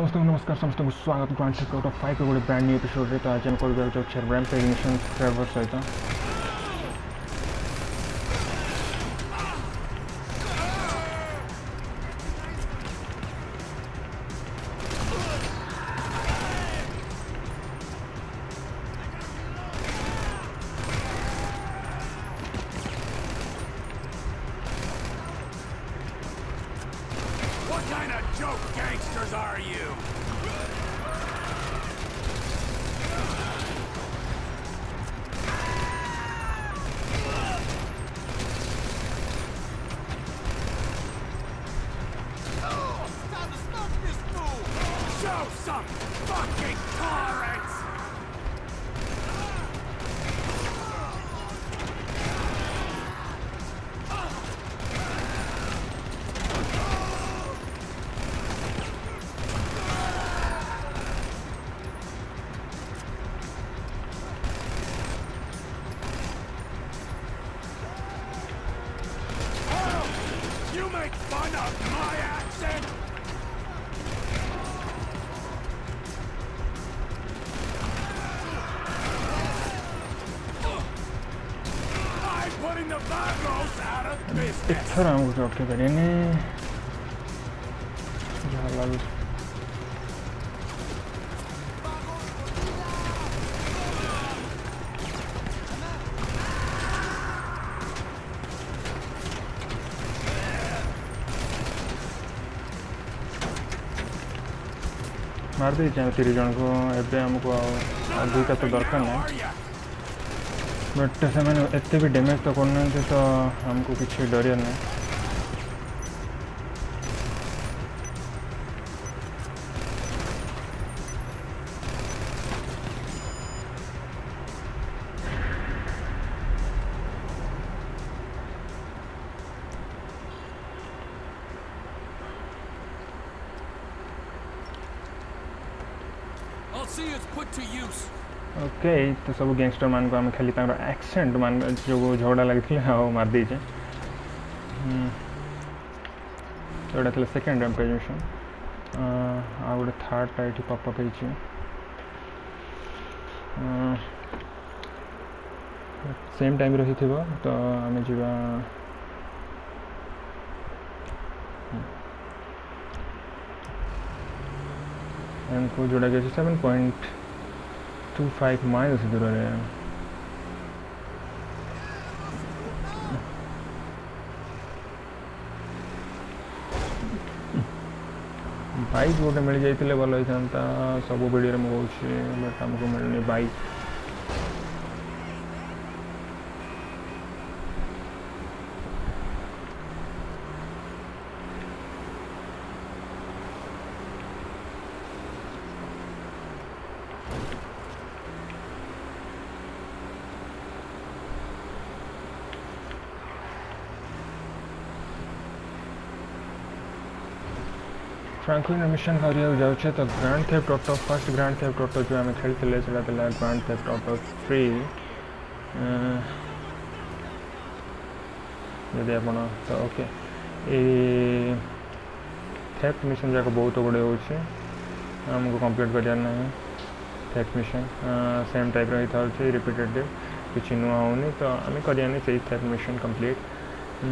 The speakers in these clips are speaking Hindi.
ସମସ୍ତଙ୍କୁ ନମସ୍କାର ସମସ୍ତଙ୍କୁ ସ୍ୱାଗତ କ୍ୱାଣ୍ଟିକ୍ ଆଉଟ୍ ଅଫ୍ ଫାଇଭ୍ ଗୋଟେ ବ୍ରାଣ୍ଡ ନ୍ୟୁ ଏପିସୋଡ଼ରେ ତ ଆଜି ଆମେ କହିବାକୁ ଯାଉଛେ ରାମ୍ ପ୍ରେଗନେସନ୍ ଫ୍ରେଭର୍ ସହିତ फिर हम कुछ डॉक्टर करेंगे मारदे तेरी जन को एवं आमको अधिक तो दरकार ना बट से uh, मैंने एत भी डेमेज तो करना तो हमको किसी डरिया नहीं ସେ ସବୁ ଗ୍ୟାଙ୍ଗଷ୍ଟରମାନଙ୍କୁ ଆମେ ଖାଲି ତାଙ୍କର ଆକ୍ସିଡେଣ୍ଟ ମାନ ଯୋଗୁଁ ଝଗଡ଼ା ଲାଗିଥିଲା ଆଉ ମାରିଦେଇଛେ ଯେଉଁଟା ଥିଲା ସେକେଣ୍ଡ ରେମ୍ପେଜ୍ ମିଶନ୍ ଆଉ ଗୋଟେ ଥାର୍ଡ଼ଟା ଏଠି ପପ୍ଅପ୍ ହେଇଛି ସେମ୍ ଟାଇମ୍ରେ ହେଇଥିବ ତ ଆମେ ଯିବା ଏମ୍କୁ ଯେଉଁଟାକି ଅଛି seven point 5 miles durare. Bike ଗୋଟେ ମିଳିଯାଇଥିଲେ ଭଲ ହେଇଥାନ୍ତା ସବୁ ଭିଡ଼ିଓରେ ମୁଁ କହୁଛି ବଟ୍ ଆମକୁ ମିଳୁନି ବାଇକ୍ फ्रैंकलिन मिशन हर जाऊँ तो Grand Theft Auto first Grand थे ऑटो जो आम खेल ले ग्रांड थे ऑटो थ्री जदि आप तो ओके थेफ्ट मिशन जाक बहुत गुड़े होमको कम्प्लीट करार ना थेफ्ट मिशन सेम टाइप रही था रिपीटेड किसी नुआ हो तो आम करानी मिशन कम्प्लीट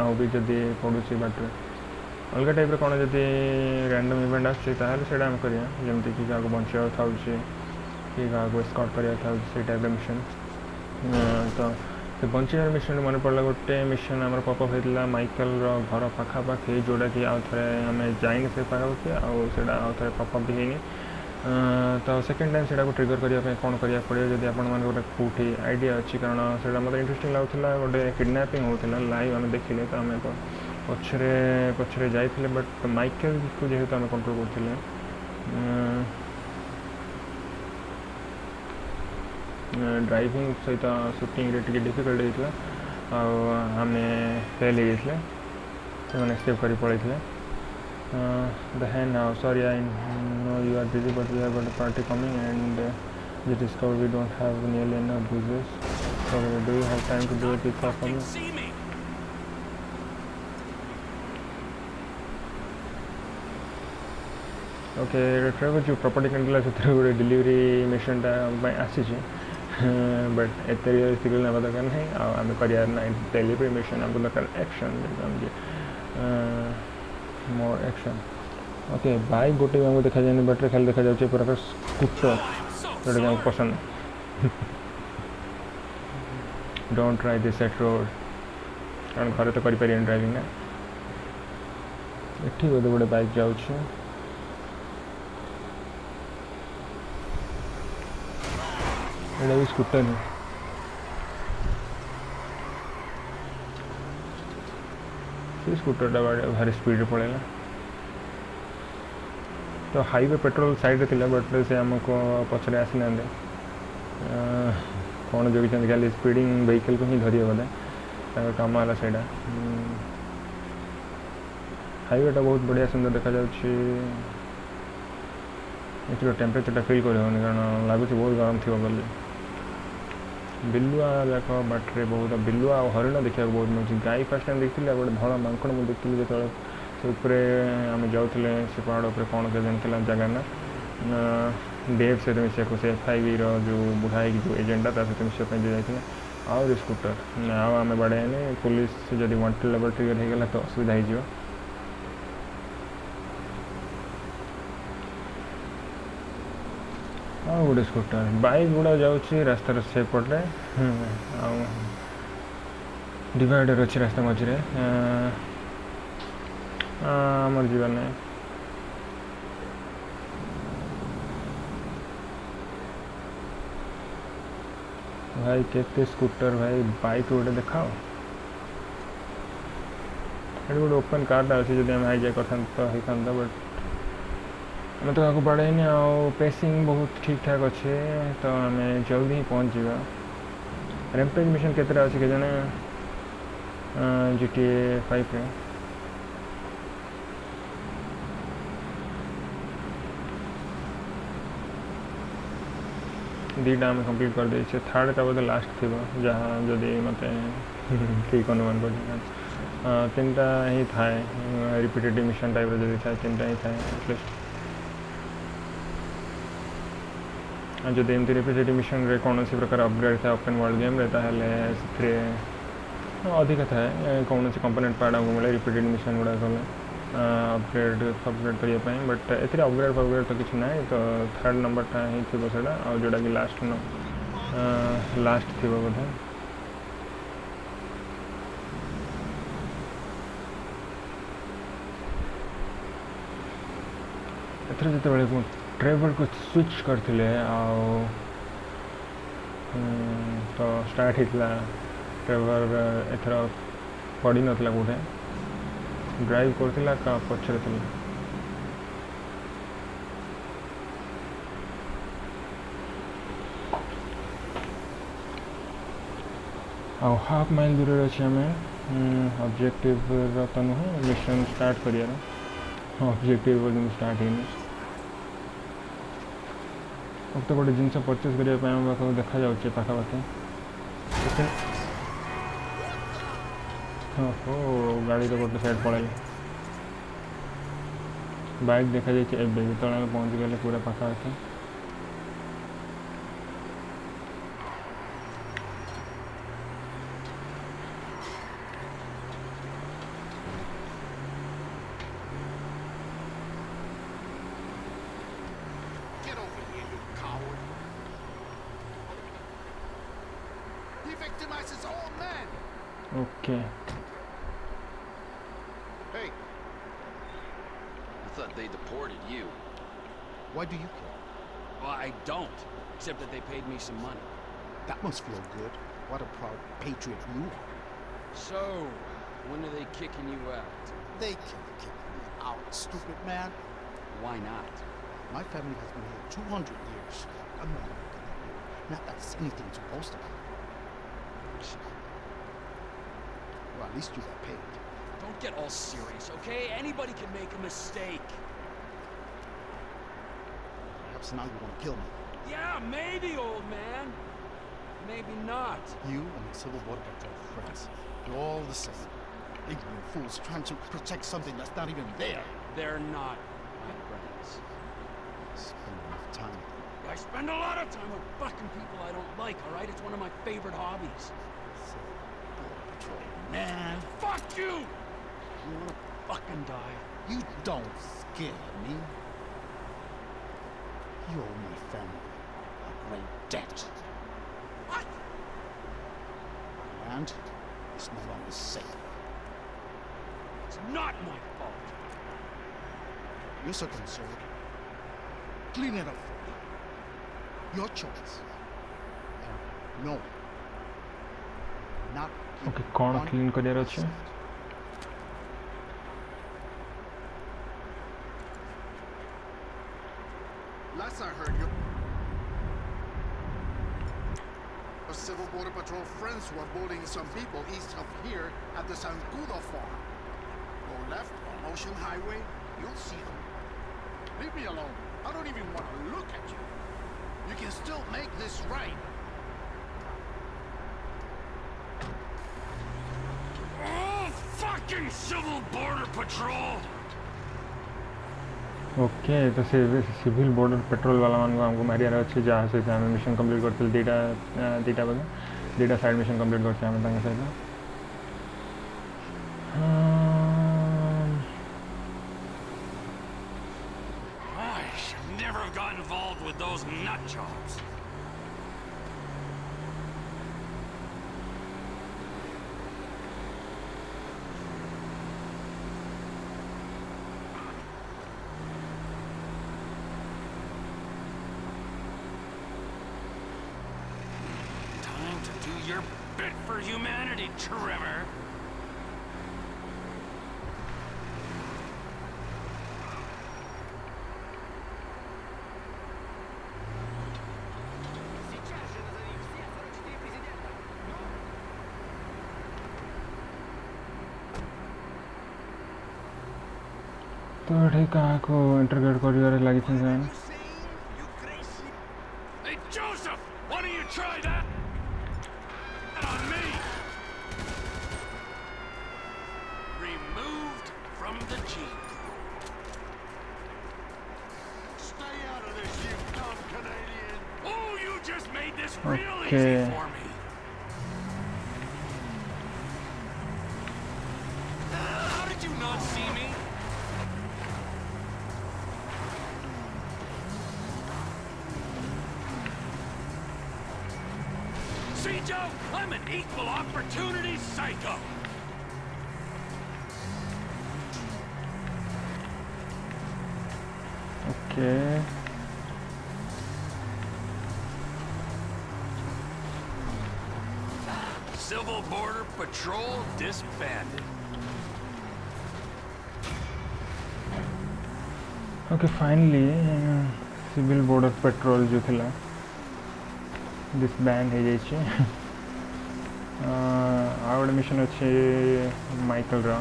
आउ भी जदि पड़ू बाटर অলগা টাইপৰ কোন যদি ৰেণ্ডম ইভেন্ট আছে তেনহে ছেডাম কৰিয়া যেন দেখি গাগো বঞ্চায়ৰ থাউছে হে গাগো স্কট কৰি থাউছে থি ডাইমেনচন তো তে বঞ্চায়ৰ মিশনে মনে পৰলা গটে মিশনে আমাৰ পপ আপ হৈ গিলা মাইকেলৰ ঘৰ পাখা পাখে জোলা কি আউথৰে আমি যাইহে পেৰাওছে আৰু ছেডা আউথৰে পপ আপ হৈ গেনি তো সেকেন্ড টাইম ছেডা কো ট্ৰিগাৰ কৰি আমি কোন কৰিয়া পঢ়ে যদি আপোনাক কো ফুট আইডিয়া আছে কাৰণ ছেডা মতে ইন্টাৰেস্টিং লাগিছিল গড কিডনাপিং হৈছিল লাইভ আমি দেখিলে কা আমি তো पचरे पचरे जाते बट माइकेल को जेहे आम कंट्रोल कर ड्राइविंग सहित सुटिंग डिफिकल्ट होता आम फेल होने से पड़े then ow sorry I know you are busy but you have party coming and discover we don't have nearly no business do have time to do it with okay travel ଯେଉଁ ପ୍ରପର୍ଟି କିଣିଥିଲା ସେଥିରୁ ଗୋଟେ ଡେଲିଭରି ମିଶନଟା ପାଇଁ ଆସିଛି ବଟ୍ ଏତେ ରିଅଲିଷ୍ଟିକାଲି ନେବା ଦରକାର ନାହିଁ ଆଉ ଆମେ କରିବା ନାହିଁ ଡେଲିଭରି ମିଶନ ଆମକୁ ଦରକାର ଆକ୍ସନ୍ ମୋର ଆକ୍ସନ୍ ଓକେ ବାଇକ୍ ଗୋଟେ ବି ଆମକୁ ଦେଖାଯାଏନି ବଟ୍ରେ ଖାଲି ଦେଖାଯାଉଛି ପ୍ରକାର ସ୍କୁଟର ଯେଉଁଟାକି ଆମକୁ ପସନ୍ଦ don't try this at road କାରଣ ଘରେ ତ କରିପାରିବେନି ଡ୍ରାଇଭିଂ ନା ଏଠି ବୋଧେ ଗୋଟେ ବାଇକ୍ ଯାଉଛି मतलब scooter I used to scooter भारी स्पीड पड़ेगा तो हाईवे पेट्रोल सैड्रे थी बट से आमको पचरे आसी ना कौन जगह खाली स्पीडिंग वेहिकल को हिंधर बोले कम है सैटा हाइवेटा बहुत बढ़िया सुंदर देखा जाचर टेम्परेचरटा फिल कर बहुत गरम थी बोलिए ବିଲୁଆ ଯାକ ବାଟରେ ବହୁତ ବିଲୁଆ ଆଉ ହରିଣ ଦେଖିବାକୁ ବହୁତ ମିଳୁଛି ଗାଈ ଫାର୍ଷ୍ଟ ଟାଇମ୍ ଦେଖିଥିଲି ଆଉ ଗୋଟେ ଧଳା ମାଙ୍କଡ଼ ମୁଁ ଦେଖିଥିଲି ଯେତେବେଳେ ସେ ଉପରେ ଆମେ ଯାଉଥିଲେ ସେ ପାହାଡ଼ ଉପରେ କ'ଣ କେଜାଣି ଥିଲା ଜାଗା ନା ଡେଭ୍ ସହିତ ମିଶିବାକୁ ସେ ଏଫ୍ଆଇବିର ଯେଉଁ ବୁଢ଼ା ହେଇକି ଯେଉଁ ଏଜେଣ୍ଟଟା ତା ସହିତ ମିଶିବା ପାଇଁ ଯାଇଥିଲା ଆହୁରି ସ୍କୁଟର ଆଉ ଆମେ ବାଡ଼େଇନି ପୋଲିସ ଯଦି ୱାଣ୍ଟେଡ଼ ଲେବଲ୍ ଟ୍ରିଗର୍ ହେଇଗଲା ତ ଅସୁବିଧା ହେଇଯିବ गोटे स्कूटर बैक गुड़ा जातार सेपटे डिवाइडर अच्छे रास्ता मझे आम जीवन भाई के स्कूटर भाई बैक गोटे देखाओ गोटे ओपन कार्ड आज हाइजा कर बट ଆମେ ତ କାହାକୁ ବାଡ଼େଇନି ଆଉ ପେସିଂ ବହୁତ ଠିକ୍ଠାକ୍ ଅଛି ତ ଆମେ ଜଲ୍ଦି ହିଁ ପହଞ୍ଚିଯିବା ରେମ୍ପେଜ୍ ମିଶନ୍ କେତେଟା ଅଛି କେଜାଣି ଜି ଟି ଏ ଫାଇଭ୍ରେ ଦୁଇଟା ଆମେ କମ୍ପ୍ଲିଟ୍ କରିଦେଇଛେ ଥାର୍ଡ଼ ତା ବୋଧେ ଲାଷ୍ଟ ଥିବ ଯାହା ଯଦି ମୋତେ ଠିକ୍ ଅନୁମାନ କରିଛି ତିନିଟା ହିଁ ଥାଏ ରିପିଟେଟିଭ୍ ମିଶନ୍ ଟାଇପ୍ର ଯଦି ଥାଏ ତିନିଟା ହିଁ ଥାଏ ଆଟଲିଷ୍ଟ અ જો દેમ રીપીટેડ મિશન રે કોનોસી પ્રકાર અપગ્રેડ થા ઓપન વર્લ્ડ ગેમ રહેતા હલે સ્કે ઓ અધિકતા હે કોનોસી કમ્પોનન્ટ પર હમ કોલે રીપીટેડ મિશન કુડા થા અપગ્રેડ અપગ્રેડ કરી પાઈ બટ એતરી અપગ્રેડ પર કોઈ કીછ નહી તો થર્ડ નંબર તા હે થિબો સડા ઓ જોડા કે લાસ્ટ નંબર લાસ્ટ થિબો બઢા એટરે જેત વેલે કો ड्राइवर को स्विच करते आओ हम्म, तो स्टार्ट होता ड्राइवर एथर पड़ ना कौटे ड्राइव कर पचर थी आउ हाफ माइल दूर अच्छे आम ऑब्जेक्टिव तो नुह मिशन स्टार्ट करियार ऑब्जेक्टिव स्टार्ट करार्ट ଗୋଟେ ଗୋଟେ ଜିନିଷ ପରଚେସ୍ କରିବା ପାଇଁ ଆମ ପାଖକୁ ଦେଖାଯାଉଛି ପାଖାପାଖି ଓହୋ ଗାଡ଼ିର ଗୋଟେ ସାଇଡ଼୍ ପଳାଇଲି ବାଇକ୍ ଦେଖାଯାଇଛି ଏବେ ଯେତେବେଳେ ଆମେ ପହଞ୍ଚିଗଲେ ପୁରା ପାଖାପାଖି thought they deported you. Why do you care? Well, I don't, except that they paid me some money. That must feel good. What a proud patriot you are. So, when are they kicking you out? They can't kick me out, stupid man. Why not? My family has been here 200 years. I'm not looking at you. Not that's anything to boast about. Well, at least you got paid. Don't get all serious, okay? Anybody can make a mistake. Perhaps now you want to kill me. Yeah, maybe, old man. Maybe not. You and the Civil War Doctor are friends. You're all the same. Ignorant fools trying to protect something that's not even there. They're not my friends. I spend enough time with them. I spend a lot of time with fucking people I don't like, alright? It's one of my favorite hobbies. Patrol. Man. Fuck you! You wanna fucking die? You don't scare me. You owe my family a great debt. What? My land is no longer safe. It's not my fault. You're so concerned. Clean it up for me. Your choice. no. Not. Okay, કોણ ક્લીન કરી રહ્યો Indians were bullying some people east of here at the Sancudo farm. Go left on Ocean Highway, you'll see them. Leave me alone. I don't even want to look at you. You can still make this right. Oh, civil Border Patrol! वाला मान हमको जहाँ से मिशन कंप्लीट करते data data data side mission complete got camera on the side now. your bit for humanity, Trevor. तो ठीक कहाँ को इंटरग्रेट कर लगी Okay. See, Joe, I'm an equal opportunity psycho. Okay. patrol disbanded. Okay finally civil border patrol जो थिला दिस बैंड हो जाइए आउ गोटे मिशन अच्छे माइकल रा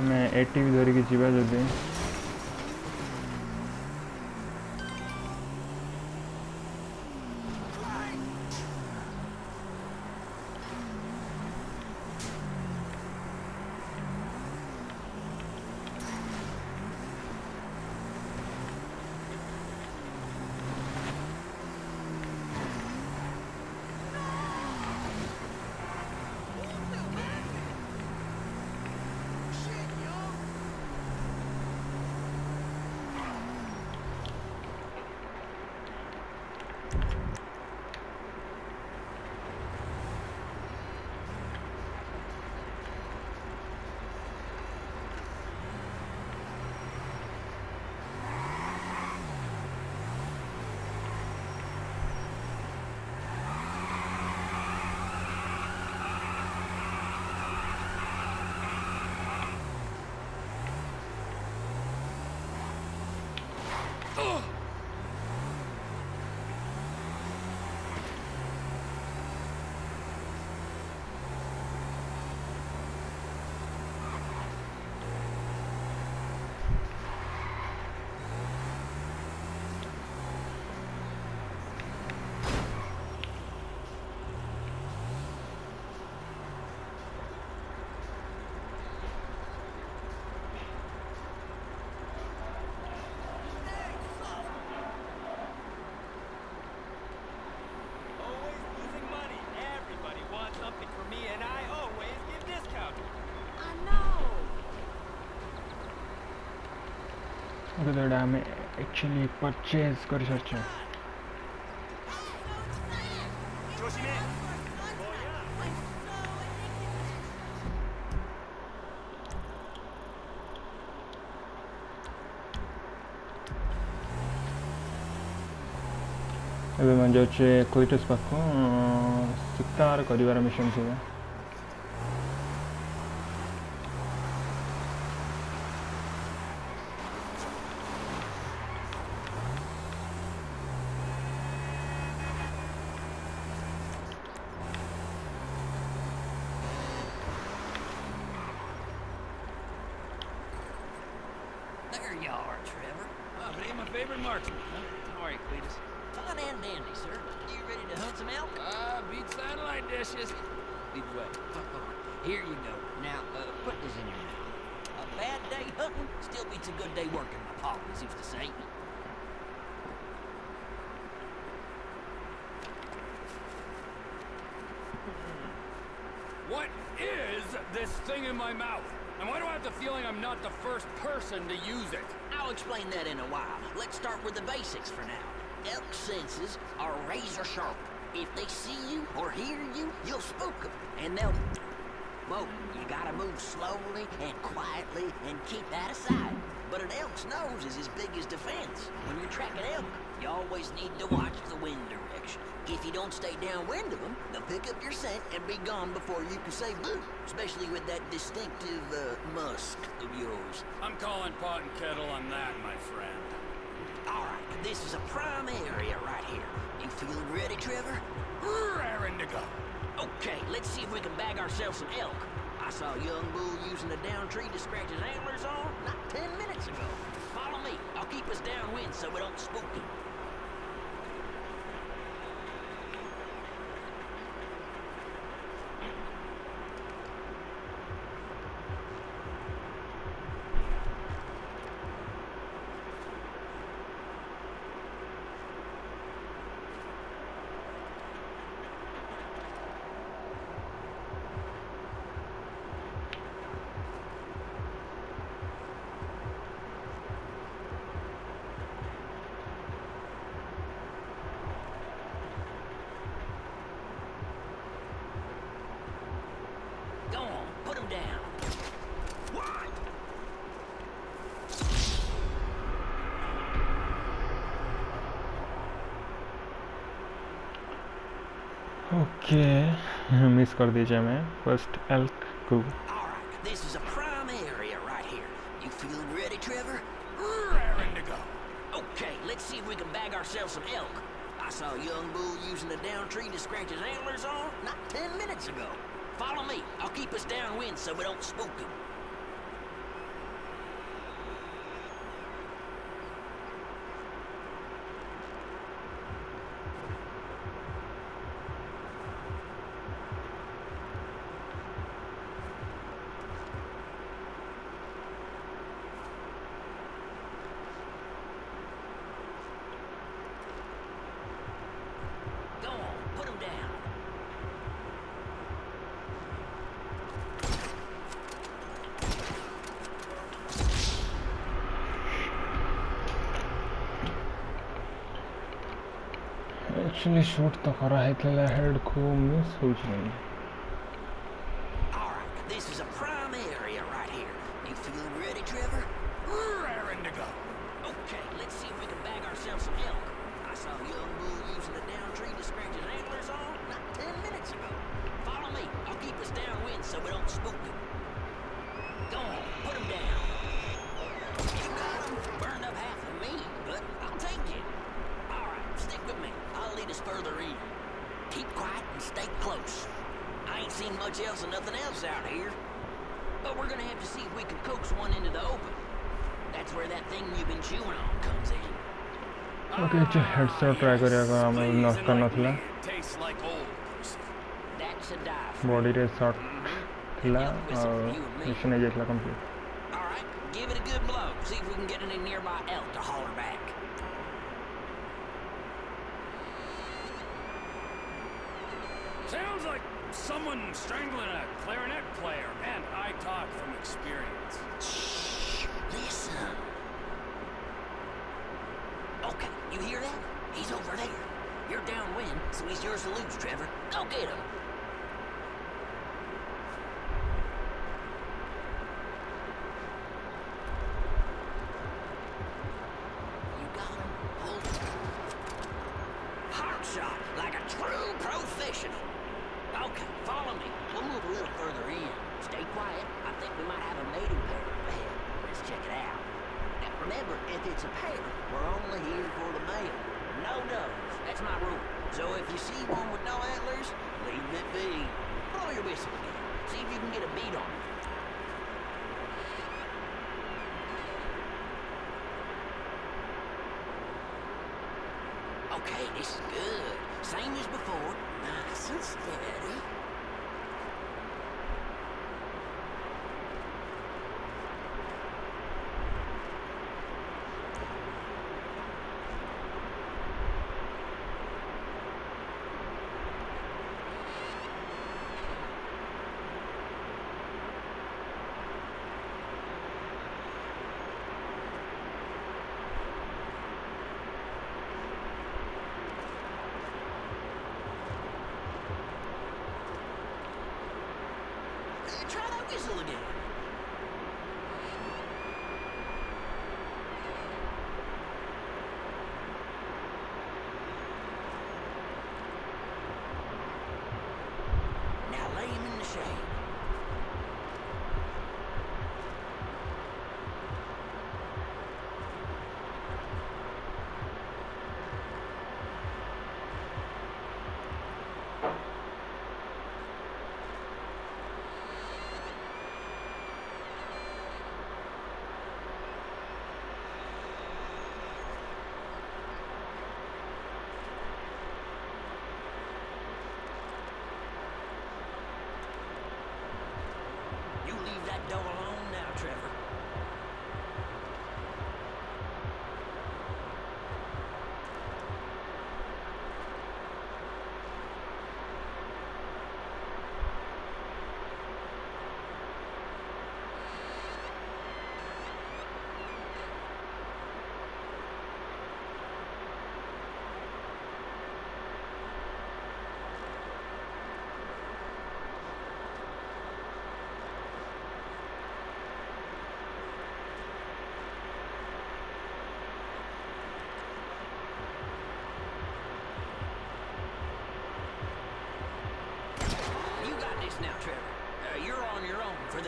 आम एटी भी धरिकी जावा जदि whether I am actually purchase researcher. Abbiamo già c'è Clitus Pacco, Sittar, Codivara Mission 2. There you are, Trevor. Oh, but he's my favorite marksman, huh? How are you, Cletus? Fine and dandy, sir. You ready to hunt some elk? Ah, uh, beat satellite dishes. Lead the way. Here you go. Now, uh, put this in your mouth. A bad day hunting still beats a good day working, my pa always used to say. person to use it. I'll explain that in a while. Let's start with the basics for now. Elk senses are razor sharp. If they see you or hear you, you'll spook them, and they'll boat, you gotta move slowly and quietly and keep that aside. But an elk's nose is as big as defense. When you're tracking elk, you always need to watch the wind direction. If you don't stay downwind of them, they'll pick up your scent and be gone before you can say boo. Especially with that distinctive, uh, musk of yours. I'm calling pot and kettle on that, my friend. All right, this is a prime area right here. You feeling ready, Trevor? Raring to go. Okay, let's see if we can bag ourselves some elk. I saw a young bull using a down tree to scratch his antlers on not ten minutes ago. Follow me. I'll keep us downwind so we don't spook him. Okay miss कर दीजिए मैं फर्स्ट एल्क को This is a prime area right here. You feeling ready, Trevor? Okay, let's see if we can bag ourselves some elk. I saw a young bull using a down tree to scratch his antlers on not ten minutes ago. Follow me. I'll keep us downwind so we don't spook him. Actually shoot तो करा है हेड को मैं सोच रही हूँ କିଛି ହେଡ଼ସେଟ୍ ଟ୍ରାଏ କରିବାକୁ ଆମର ଦରକାର ନଥିଲା ବଡ଼ିରେ ସର୍ଟ ଥିଲା ଆଉ ମିଶନ ହେଇଯାଇଥିଲା complete Give it a good blow. See if we can get any nearby elk to haul her back. Sounds like someone strangling a clarinet player. Man, I talk from experience. Shh, listen. You hear that? He's over there. You're downwind, so he's yours to lose, Trevor. Go get him! See if you can get a beat on it. Okay, this is good. Same as before. Nice and steady. Trevor.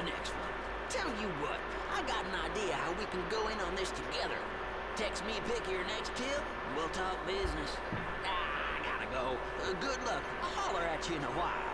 next one. Tell you what, I got an idea how we can go in on this together. Text me pick your next tip, we'll talk business. Ah, I gotta go. Uh, good luck. I'll holler at you in a while.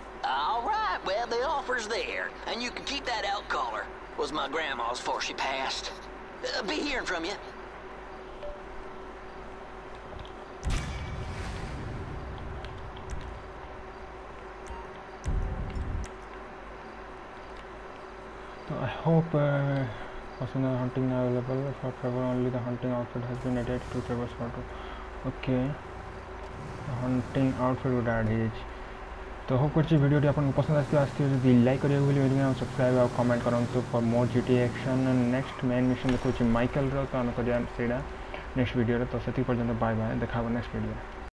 All right, well, the offer's there, and you can keep that elk collar. Was my grandma's before she passed. Uh, be hearing from you. I hope uh, also the hunting available for Trevor only the hunting outfit has been added to Trevor's photo okay the hunting outfit would add age तो होप कर भिडियो आपको पसंद आसो लाइक करेंगे भूल सब्सक्राइब आ कमेंट करूँ for more G T action next main mission देखो माइकेल रहा आम नेक्स्ट भिडियो तो से बाय बाय देखा नेक्स्ट भिडियो